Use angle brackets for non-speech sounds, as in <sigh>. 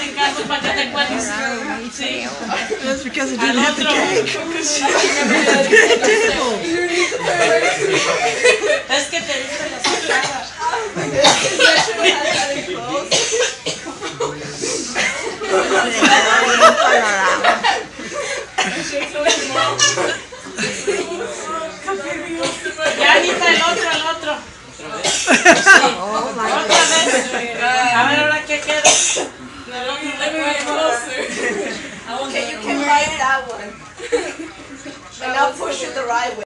Ricardo, para que te acuerdes. Sí. That's because it didn't have the cake. Es que te diste la sacada. Ahora qué queda. Okay, you can write that one. <laughs> And I'll push it the right way.